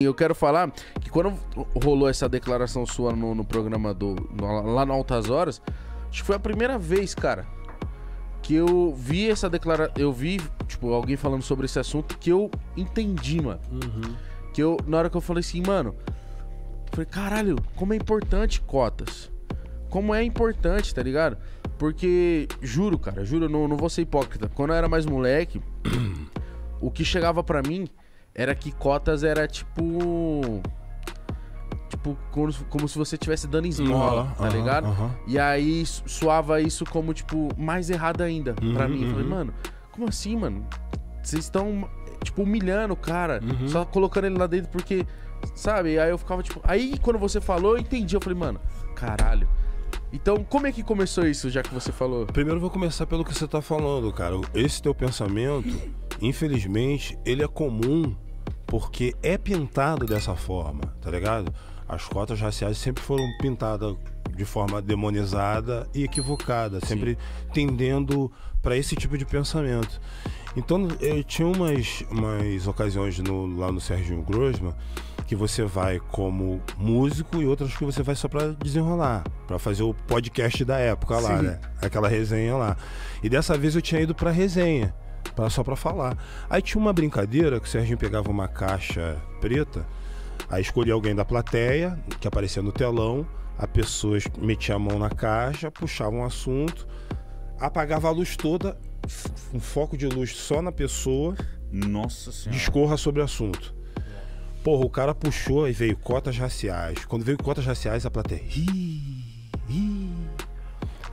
eu quero falar que quando rolou essa declaração sua no, no programa do. no- lá no Altas Horas, acho que foi a primeira vez, cara, que eu vi essa declaração. Eu vi, tipo, alguém falando sobre esse assunto que eu entendi, mano. Que eu, na hora que eu falei assim, mano, eu falei, caralho, como é importante cotas. Como é importante, tá ligado? Porque, juro, cara, juro, não, não vou ser hipócrita. Quando eu era mais moleque, o que chegava pra mim era que cotas era tipo. Tipo, como, como se você estivesse dando esmola, Aham, tá ligado? aham. E aí soava isso como, tipo, mais errado ainda pra Uhum, mim. Eu falei, uhum. mano, como assim, mano? Vocês estão, tipo, humilhando o cara, Uhum. só colocando ele lá dentro porque, sabe? Aí eu ficava, tipo. Aí quando você falou, eu entendi. Eu falei, mano, caralho. Então, como é que começou isso, já que você falou? Primeiro eu vou começar pelo que você tá falando, cara. Esse teu pensamento, infelizmente, ele é comum porque é pintado dessa forma, tá ligado? As cotas raciais sempre foram pintadas de forma demonizada e equivocada, sempre tendendo para esse tipo de pensamento. Então, eu tinha umas, umas ocasiões no- lá no Serginho Grossman que você vai como músico e outras que você vai só pra desenrolar, pra fazer o podcast da época lá, Sim. né? Aquela resenha lá. E dessa vez eu tinha ido pra resenha, pra, só pra falar. Aí tinha uma brincadeira que o Serginho pegava uma caixa preta, aí escolhia alguém da plateia, que aparecia no telão, a pessoa es- metia a mão na caixa, puxava um assunto, apagava a luz toda, um foco de luz só na pessoa, Nossa senhora. discorra sobre o assunto. Porra, o cara puxou e veio cotas raciais. Quando veio cotas raciais, a plateia. Ih, ih.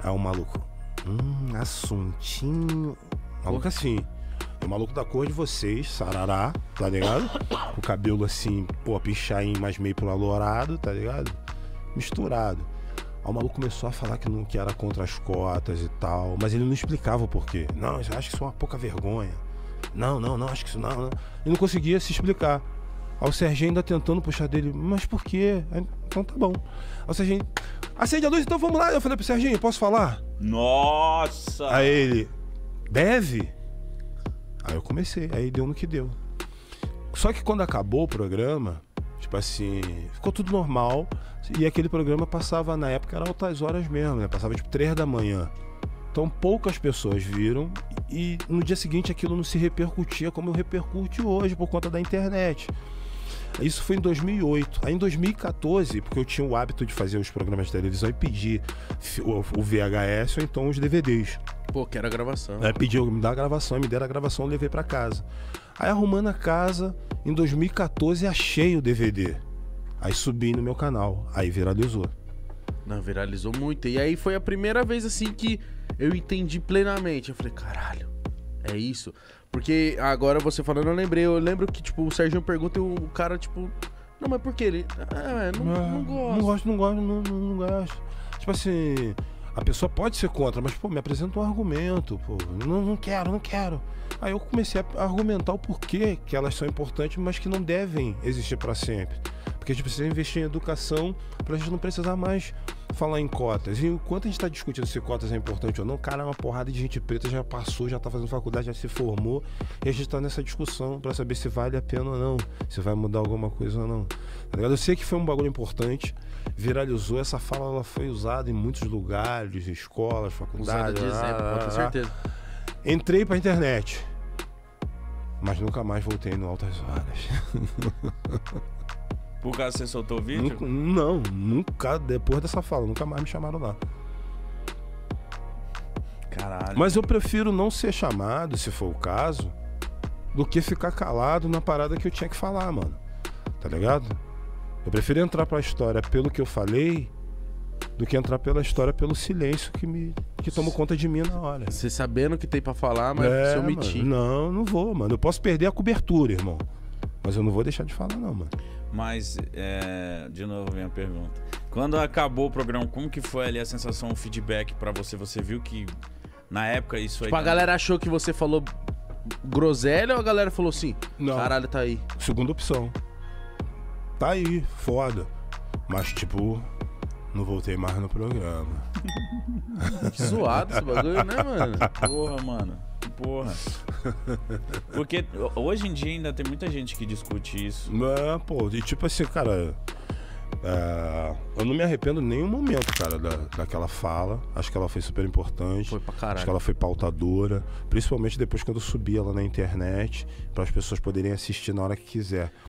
Aí o maluco. Hum, assuntinho. Maluco assim. É o maluco da cor de vocês, sarará, tá ligado? O cabelo assim, pô, pichain, mas meio pro alourado, tá ligado? Misturado. Aí o maluco começou a falar que não que era contra as cotas e tal, mas ele não explicava o porquê. Não, eu acho que isso é uma pouca vergonha. Não, não, não, acho que isso não, não. Ele não conseguia se explicar. Aí o Serginho ainda tentando puxar dele, mas por quê? Aí, então tá bom. Aí o Serginho, acende a luz, então vamos lá. Eu falei pro Serginho, posso falar? Nossa! Aí ele, deve? Aí eu comecei, aí deu no que deu. Só que quando acabou o programa, tipo assim, ficou tudo normal. E aquele programa passava, na época, era altas horas mesmo, né? Passava tipo três da manhã. Então poucas pessoas viram e no dia seguinte aquilo não se repercutia como repercute hoje por conta da internet. Isso foi em 2008. Aí em 2014, porque eu tinha o hábito de fazer os programas de televisão e pedir o VHS ou então os DVDs. Pô, quero a gravação. Aí pediu, me dá a gravação, me deram a gravação, eu levei pra casa. Aí arrumando a casa, em 2014 achei o DVD. Aí subi no meu canal, aí viralizou. Não, viralizou muito. E aí foi a primeira vez assim que eu entendi plenamente. Eu falei, caralho, é isso. Porque agora você falando, eu lembrei, eu lembro que, tipo, o Sérgio pergunta e o cara, tipo, não, mas por que ele? Ah, não, não Ah, gosto. Não gosto, não gosto, não, não, não gosto. Tipo assim, a pessoa pode ser contra, mas, pô, me apresenta um argumento, pô. Não, não quero, não quero. Aí eu comecei a argumentar o porquê que elas são importantes, mas que não devem existir pra sempre. Porque a gente precisa investir em educação pra gente não precisar mais falar em cotas. E enquanto a gente tá discutindo se cotas é importante ou não, cara, uma porrada de gente preta já passou, já tá fazendo faculdade, já se formou. E a gente tá nessa discussão pra saber se vale a pena ou não, se vai mudar alguma coisa ou não. Tá ligado? Eu sei que foi um bagulho importante, viralizou, essa fala ela foi usada em muitos lugares, escolas, faculdades. de exemplo, com certeza. Entrei pra internet. Mas nunca mais voltei no Altas Horas. Por causa que você soltou o vídeo? Nunca- não, nunca, depois dessa fala, nunca mais me chamaram lá. Caralho. Mas eu prefiro não ser chamado, se for o caso, do que ficar calado na parada que eu tinha que falar, mano. Tá ligado? Eu prefiro entrar pra história pelo que eu falei do que entrar pela história pelo silêncio que me que tomou conta de mim na hora. Você sabendo o que tem pra falar, mas É, se mano. omitir. Não, não vou, mano. Eu posso perder a cobertura, irmão. Mas eu não vou deixar de falar, não, mano. Mas, é, de novo, minha pergunta. Quando acabou o programa, como que foi ali a sensação, o feedback pra você? Você viu que na época isso aí. Tipo, a galera achou que você falou groselha ou a galera falou assim? Não. Caralho, tá aí. Segunda opção. Tá aí, foda. Mas, tipo, não voltei mais no programa. Que zoado esse bagulho, né, mano? Porra, mano. Porra. Porque hoje em dia ainda tem muita gente que discute isso. É, pô, e tipo assim, cara. é, eu não me arrependo em nenhum momento, cara, da, daquela fala. Acho que ela foi super importante. Foi pra Acho caralho. que ela foi pautadora, principalmente depois quando eu subi ela na internet, para as pessoas poderem assistir na hora que quiser.